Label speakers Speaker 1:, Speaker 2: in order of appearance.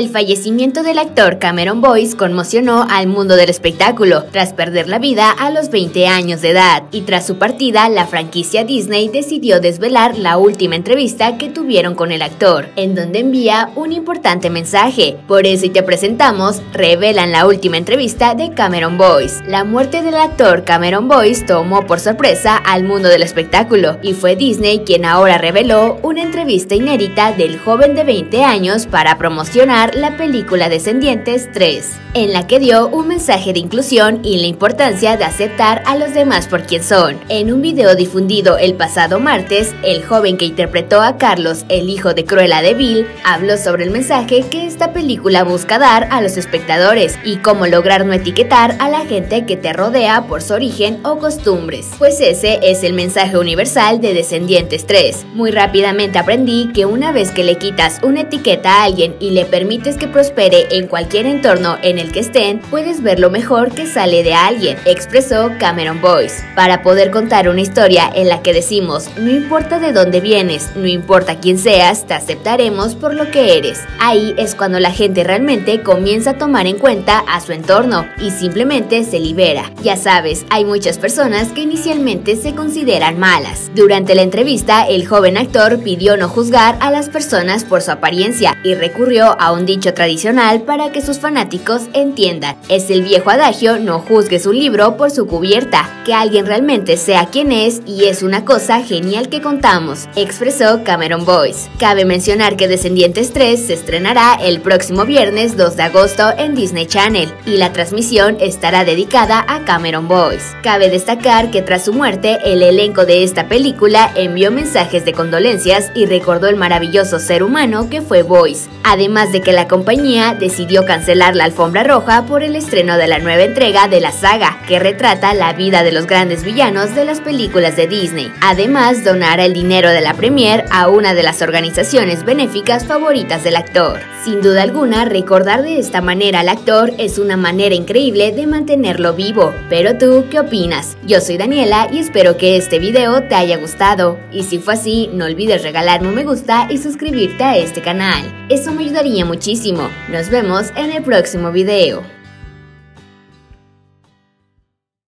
Speaker 1: El fallecimiento del actor Cameron Boyce conmocionó al mundo del espectáculo tras perder la vida a los 20 años de edad y tras su partida la franquicia Disney decidió desvelar la última entrevista que tuvieron con el actor, en donde envía un importante mensaje. Por eso y te presentamos, revelan la última entrevista de Cameron Boyce. La muerte del actor Cameron Boyce tomó por sorpresa al mundo del espectáculo y fue Disney quien ahora reveló una entrevista inédita del joven de 20 años para promocionar la película Descendientes 3, en la que dio un mensaje de inclusión y la importancia de aceptar a los demás por quien son. En un video difundido el pasado martes, el joven que interpretó a Carlos, el hijo de Cruella de Vil, habló sobre el mensaje que esta película busca dar a los espectadores y cómo lograr no etiquetar a la gente que te rodea por su origen o costumbres. Pues ese es el mensaje universal de Descendientes 3. Muy rápidamente aprendí que una vez que le quitas una etiqueta a alguien y le permites que prospere en cualquier entorno en el que estén, puedes ver lo mejor que sale de alguien, expresó Cameron Boyce. Para poder contar una historia en la que decimos, no importa de dónde vienes, no importa quién seas, te aceptaremos por lo que eres. Ahí es cuando la gente realmente comienza a tomar en cuenta a su entorno y simplemente se libera. Ya sabes, hay muchas personas que inicialmente se consideran malas. Durante la entrevista, el joven actor pidió no juzgar a las personas por su apariencia y recurrió a un dicho tradicional para que sus fanáticos entiendan. Es el viejo adagio no juzgues un libro por su cubierta, que alguien realmente sea quien es y es una cosa genial que contamos, expresó Cameron Boyce. Cabe mencionar que Descendientes 3 se estrenará el próximo viernes 2 de agosto en Disney Channel y la transmisión estará dedicada a Cameron Boyce. Cabe destacar que tras su muerte, el elenco de esta película envió mensajes de condolencias y recordó el maravilloso ser humano que fue Boyce, además de que la compañía decidió cancelar la alfombra roja por el estreno de la nueva entrega de la saga, que retrata la vida de los grandes villanos de las películas de Disney. Además, donará el dinero de la premier a una de las organizaciones benéficas favoritas del actor. Sin duda alguna, recordar de esta manera al actor es una manera increíble de mantenerlo vivo. Pero tú, ¿qué opinas? Yo soy Daniela y espero que este video te haya gustado. Y si fue así, no olvides regalarme un me gusta y suscribirte a este canal. Eso me ayudaría muchísimo. Nos vemos en el próximo video.